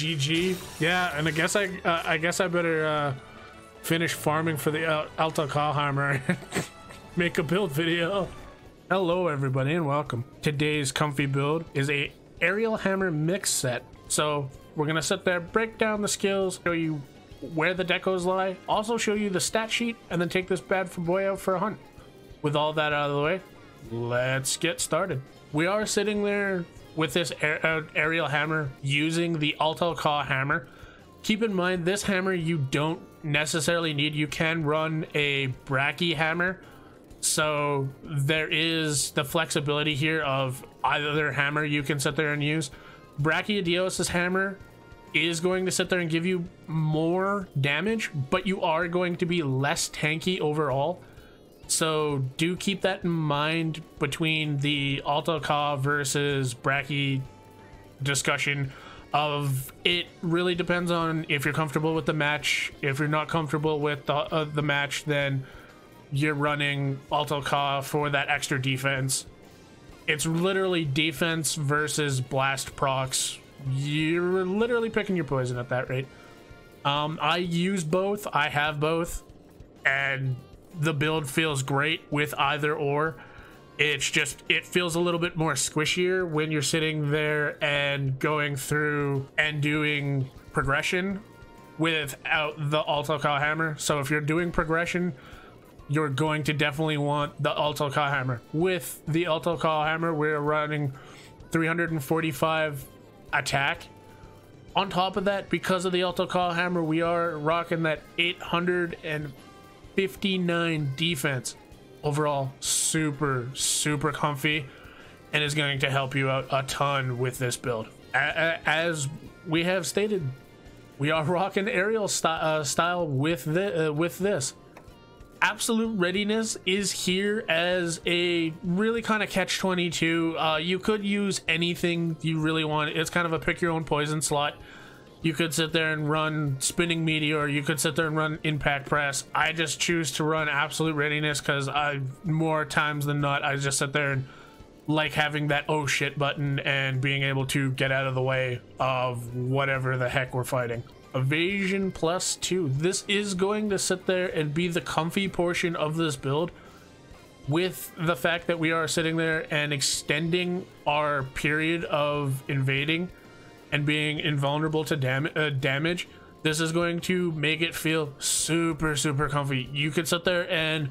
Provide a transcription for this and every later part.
GG. Yeah, and I guess I uh, I guess I better uh, finish farming for the uh, Ahtal-Ka hammer. Make a build video. Hello everybody and welcome. Today's comfy build is a aerial hammer mix set. So we're gonna sit there, break down the skills, show you where the decos lie, also show you the stat sheet, and then take this bad boy out for a hunt. With all that out of the way, let's get started. We are sitting there with this uh, aerial hammer using the Ahtal-Ka hammer. Keep in mind, this hammer you don't necessarily need. You can run a Brachy hammer. So there is the flexibility here of either hammer you can sit there and use. Brachydios' hammer is going to sit there and give you more damage, but you are going to be less tanky overall. So do keep that in mind between the Ahtal-Ka versus Brachy discussion of it really depends on if you're comfortable with the match. If you're not comfortable with the, uh, the match, then you're running Ahtal-Ka for that extra defense. It's literally defense versus blast procs. You're literally picking your poison at that rate. Um, I use both. I have both. And the build feels great with either or. It's just, it feels a little bit more squishier when you're sitting there and going through and doing progression without the Ahtal-Ka hammer. So if you're doing progression, you're going to definitely want the Ahtal-Ka hammer. With the Ahtal-Ka hammer, we're running 345 attack. On top of that, because of the Ahtal-Ka hammer, we are rocking that 859 defense. Overall, super, super comfy and is going to help you out a ton with this build. As we have stated, we are rocking aerial st uh, style with, the, uh, with this absolute readiness is here as a really kind of catch 22 uh, you could use anything you really want it's kind of a pick your own poison slot you could sit there and run spinning meteor. You could sit there and run impact press. I just choose to run absolute readiness because i more times than not i just sit there and like having that oh shit button and being able to get out of the way of whatever the heck we're fighting. Evasion plus two. This is going to sit there and be the comfy portion of this build with the fact that we are sitting there and extending our period of invading and being invulnerable to dam uh, damage. This is going to make it feel super, super comfy. You could sit there and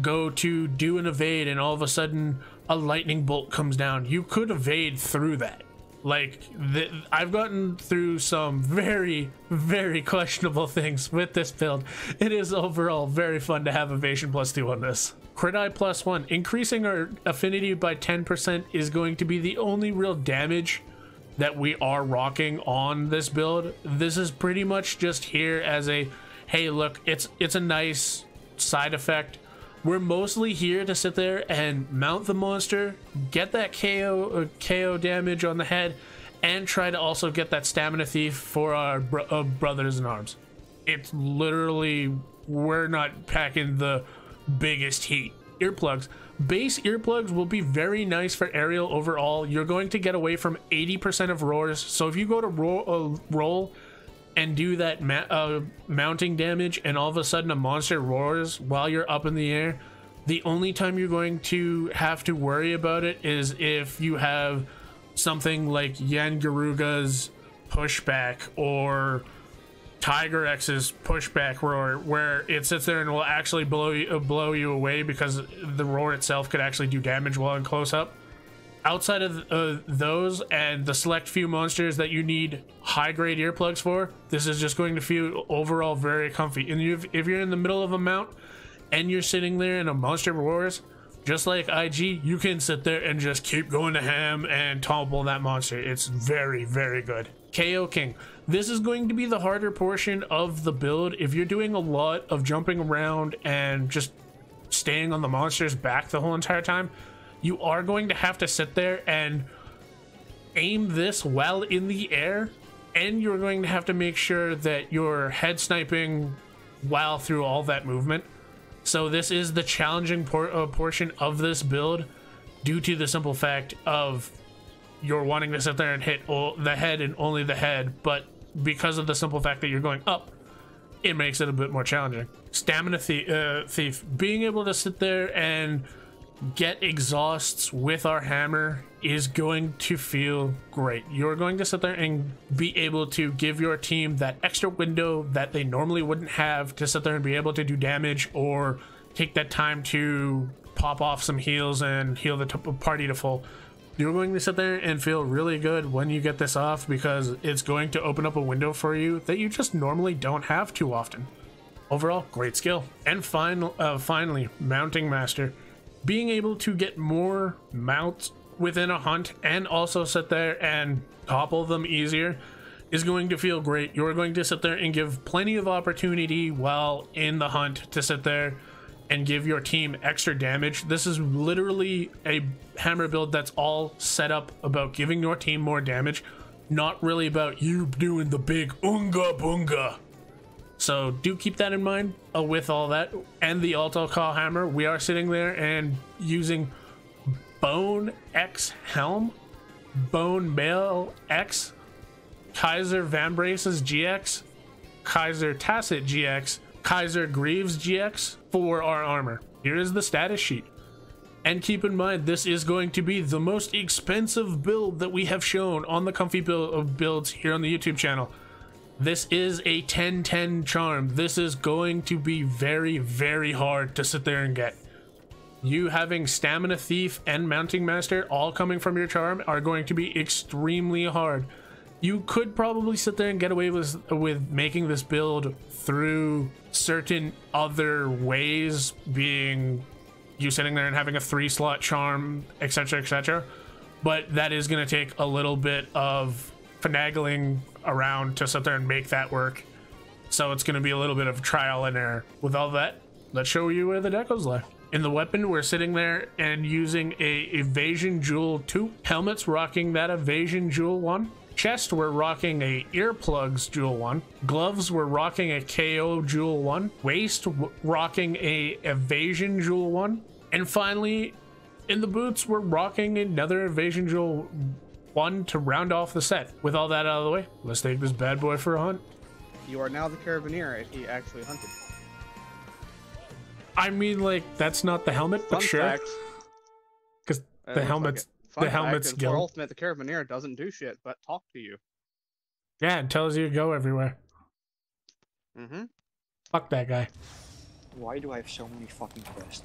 go to do an evade and all of a sudden a lightning bolt comes down. You could evade through that like the, I've gotten through some very very questionable things with this build. It is overall very fun to have evasion plus two on this. Crit Eye plus one, increasing our affinity by 10% is going to be the only real damage that we are rocking on this build. This is pretty much just here as a, hey look, it's it's a nice side effect we're mostly here to sit there and mount the monster, get that KO KO damage on the head, and try to also get that stamina thief for our uh, brothers in arms. It's literally we're not packing the biggest heat. Earplugs. Base earplugs will be very nice for aerial overall. You're going to get away from 80% of roars. So if you go to roll, uh, roll and do that uh, mounting damage and all of a sudden a monster roars while you're up in the air, the only time you're going to have to worry about it is if you have something like Yian Garuga's pushback or Tigrex's pushback roar, where it sits there and will actually blow you, blow you away because the roar itself could actually do damage while in close up outside of uh, those and the select few monsters that you need high grade earplugs for, this is just going to feel overall very comfy. And if you're in the middle of a mount and you're sitting there in a monster roars, just like IG, you can sit there and just keep going to ham and topple that monster. It's very, very good. KO King. This is going to be the harder portion of the build. If you're doing a lot of jumping around and just staying on the monster's back the whole entire time, you are going to have to sit there and aim this well in the air and you're going to have to make sure that you're head sniping while through all that movement. So this is the challenging por uh, portion of this build due to the simple fact of you're wanting to sit there and hit the head and only the head, but because of the simple fact that you're going up, it makes it a bit more challenging. Stamina thief, uh, thief being able to sit there and get exhausts with our hammer is going to feel great. You're going to sit there and be able to give your team that extra window that they normally wouldn't have to sit there and be able to do damage or take that time to pop off some heals and heal the party to full. You're going to sit there and feel really good when you get this off because it's going to open up a window for you that you just normally don't have too often. Overall, great skill. And final, uh, finally, Mounting Master. Being able to get more mounts within a hunt and also sit there and topple them easier is going to feel great. You're going to sit there and give plenty of opportunity while in the hunt to sit there and give your team extra damage. This is literally a hammer build that's all set up about giving your team more damage, not really about you doing the big unga bunga. So do keep that in mind uh, with all that. And the Ahtal-Ka Hammer, we are sitting there and using Bone X Helm, Bone Mail X, Kaiser Vambrace's GX, Kaiser Tassets GX, Kaiser Greaves GX for our armor. Here is the status sheet. And keep in mind, this is going to be the most expensive build that we have shown on the Comfy build of builds here on the YouTube channel. This is a 10-10 charm. This is going to be very, very hard to sit there and get you having Stamina Thief and Mounting Master all coming from your charm are going to be extremely hard. You could probably sit there and get away with, with making this build through certain other ways, being you sitting there and having a three slot charm, etc., etc. But that is going to take a little bit of finagling around to sit there and make that work. So it's going to be a little bit of trial and error. With all that, let's show you where the decos lie. In the weapon, we're sitting there and using a Evasion Jewel 2. Helmets rocking that Evasion Jewel 1. Chest, we're rocking a Earplugs Jewel 1. Gloves, we're rocking a KO Jewel 1. Waist, rocking a Evasion Jewel 1. And finally, in the boots, we're rocking another Evasion Jewel 1 to round off the set. With all that out of the way, let's take this bad boy for a hunt. You are now the Caravaneer he actually hunted. I mean, like that's not the helmet, but Fun sure. Because the uh, helmet's like the helmet's fact, Ultimate, the Caravaneer doesn't do shit but talk to you. Yeah, it tells you to go everywhere. Mm-hmm. Fuck that guy. Why do I have so many fucking quests?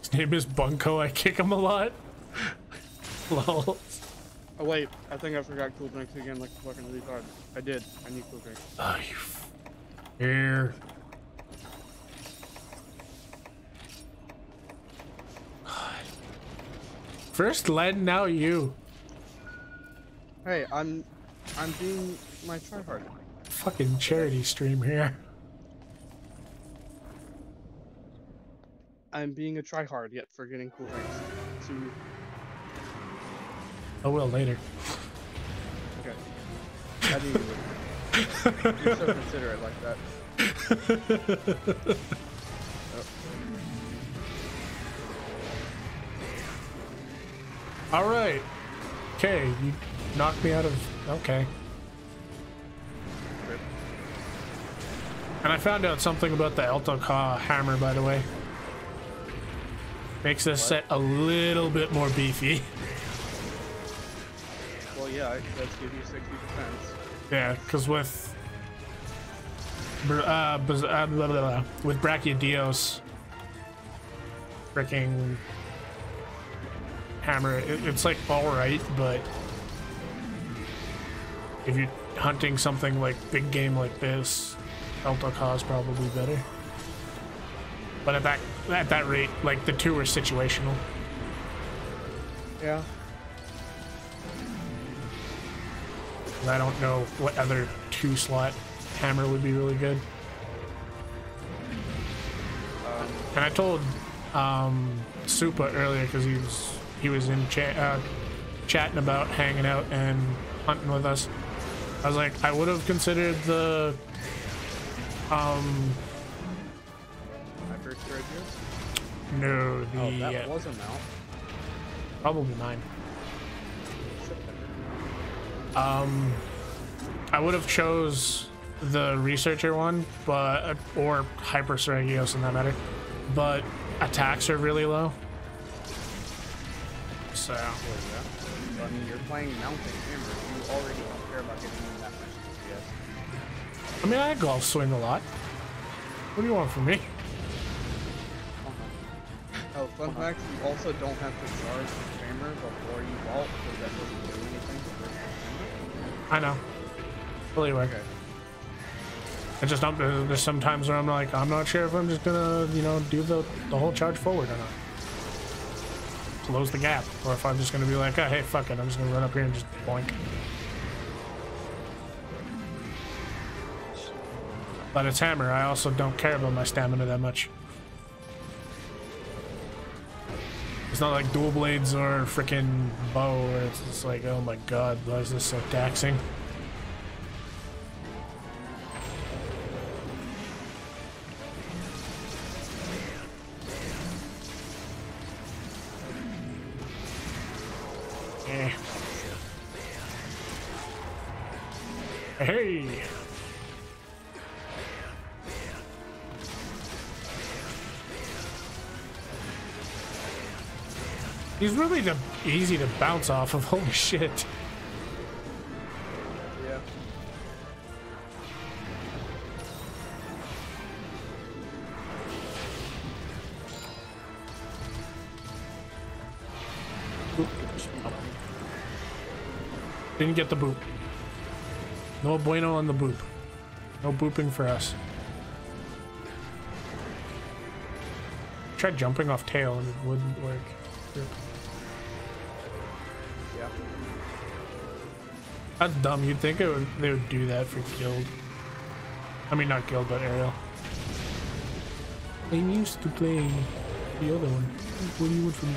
His name is Bunko. I kick him a lot. Lol. Oh wait, I think I forgot cool drinks again like fucking retard. I did. I need cool drinks. Oh, you. Here. First Len, now you. Hey, I'm I'm being my tryhard. Fucking charity stream here. I'm being a tryhard yet for getting cool things. To I will later. Okay. I didn't You're so considerate like that. All right. Okay, you knocked me out of. Okay. And I found out something about the Ahtal-Ka hammer, by the way. Makes this what? set a little bit more beefy. Well, yeah, it does give you 60 defense. Yeah, because with uh, uh, blah, blah, blah, with Brachydios, freaking hammer. It, it's like all right, but if you're hunting something like big game like this, Ahtal-Ka is probably better. But at that at that rate, like the two are situational. Yeah. I don't know what other two slot hammer would be really good. Um, and I told um, Supa earlier because he was he was in cha- uh, chatting about hanging out and hunting with us. I was like, I would have considered the um. No, the oh, that was a mount. Probably mine. Um, I would have chose the researcher one, but or hyper Seregios in that matter. But attacks are really low. So? I mean, you're playing mounting hammer. You already don't care about getting that much DPS. I mean I golf swing a lot. What do you want from me? Uh-huh. Oh, fun fact, you also don't have to charge the hammer before you vault, because that doesn't do anything. I know. Fully aware. Okay. I just don't. There's some times where I'm like, I'm not sure if I'm just gonna, you know, do the the whole charge forward or not. Close the gap, or if I'm just gonna be like, oh, hey, fuck it, I'm just gonna run up here and just boink. But it's hammer. I also don't care about my stamina that much. It's not like dual blades or freaking bow, where it's just like, oh my god, why is this so taxing? Hey! He's really the, easy to bounce off of. Holy shit. Didn't get the boop. No bueno on the boop. No booping for us. Tried jumping off tail and it wouldn't work. Yeah. That's dumb. You'd think it would, they would do that for guild. I mean, not guild, but aerial. I'm used to playing the other one. What do you want from me?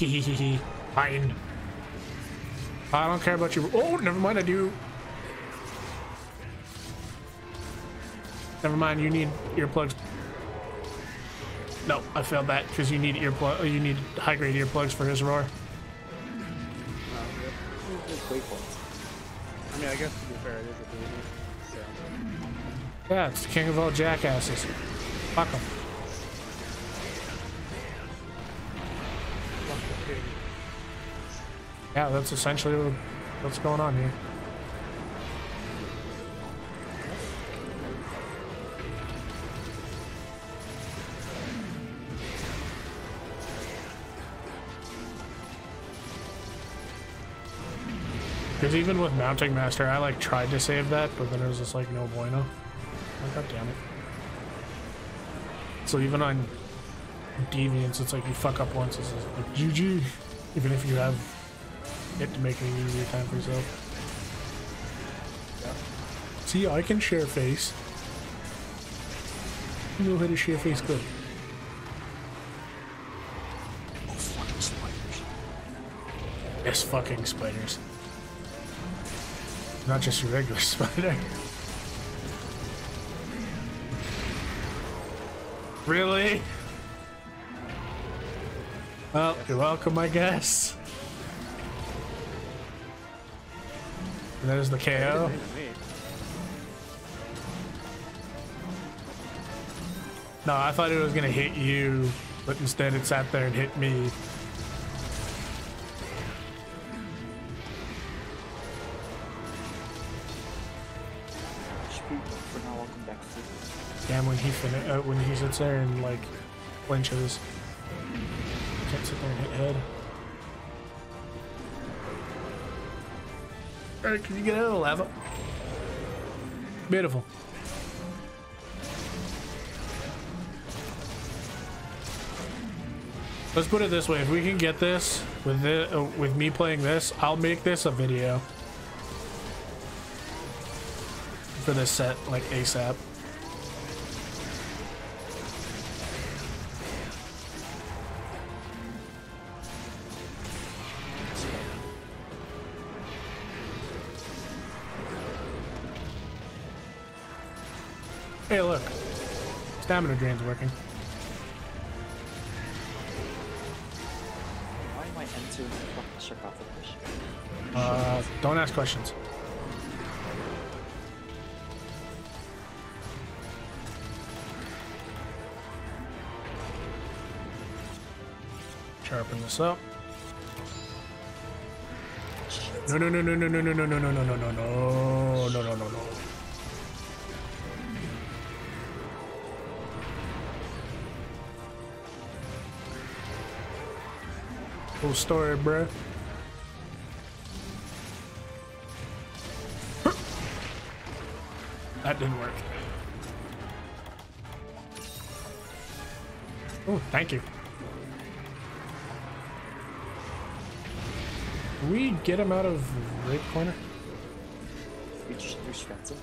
Fine. I don't care about you. Oh, never mind. I do. Never mind. You need earplugs. No, I failed that because you need earplug. You need high grade earplugs for his roar. No, yeah. Just wait for it. I mean, I guess to be fair, it is a baby. So. Yeah, it's the king of all jackasses. Fuck him. Yeah, that's essentially what's going on here. Because even with Mounting Master, I like tried to save that, but then it was just like no bueno. Like, God damn it. So even on Deviants, it's like you fuck up once, it's like GG. Even if you have it to make an easier time for yourself. See, I can share face. You know how to share face good. Oh, fucking spiders. Yes, fucking spiders. Not just your regular spider. Really? Well, you're welcome, I guess. There's the KO. No, I thought it was gonna hit you, but instead it sat there and hit me. Damn, when he fin- uh, when he sits there and like flinches, can't sit there and hit head. Can you get out of the lava? Beautiful. Let's put it this way: if we can get this with the, uh, with me playing this, I'll make this a video for this set like ASAP. Stamina drain's working. Why am I entering fucking sarcophagus? Uh, don't ask questions. Sharpen this up. No, no, no, no, no, no, no, no, no, no, no, no, no, no, no, no, no, no. Cool story, bruh. That didn't work. Oh, thank you. Can we get him out of rape corner? We just lose Svensson.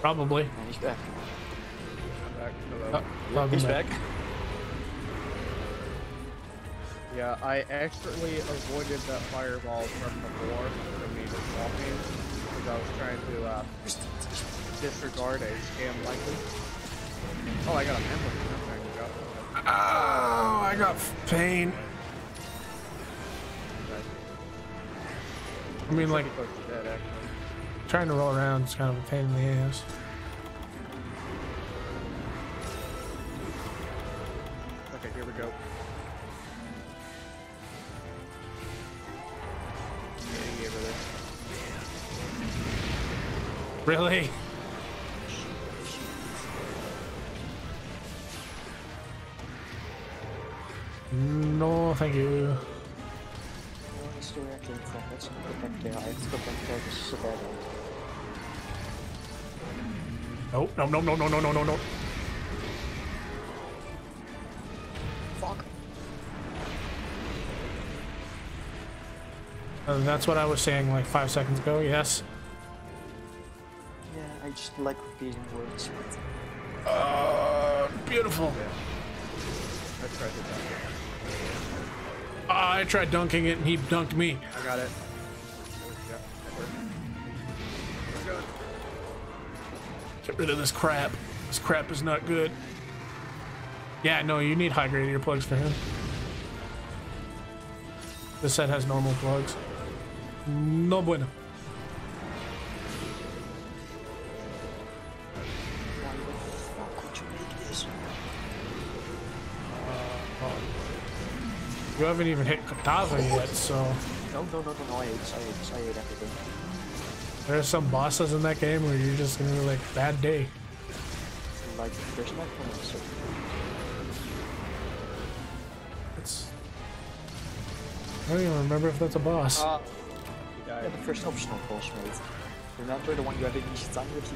Probably. He's back. I'm back. Hello. Uh, He's back. Yeah, I expertly avoided that fireball from before from me just walking because I was trying to uh, disregard a scam likely. Oh, I got a member. There you go. Oh, I got pain. I mean, like, Pretty close to actually. trying to roll around is kind of a pain in the ass. A bad end. Nope, no, no, no, no, no, no, no, no. Fuck. Uh, that's what I was saying like five seconds ago, yes. Yeah, I just like repeating words. but- Uh, beautiful. Let's try this out. Ah, I tried dunking it and he dunked me. I got it. Yeah, that worked. We're good. Get rid of this crap. This crap is not good. Yeah, no, you need high grade earplugs for him. This set has normal plugs. No bueno. You haven't even hit Kataza yet, so No, no, no, no, no. I ate, I ate, I ate everything. there's some bosses in that game where you're just gonna be like, bad day. Like, there's not one so It's. I don't even remember if that's a boss. He Yeah, the first optional boss, mate. Remember the one you had in Nishizan with?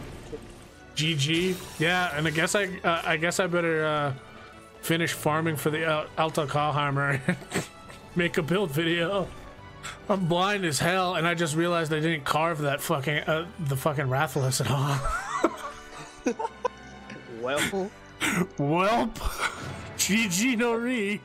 GG. Yeah, and I guess I uh, I guess I better uh, finish farming for the Al- Ahtal-Ka hammer and make a build video. I'm blind as hell, and I just realized I didn't carve that fucking uh, the fucking Rathalos at all. Well, Welp. GG no re.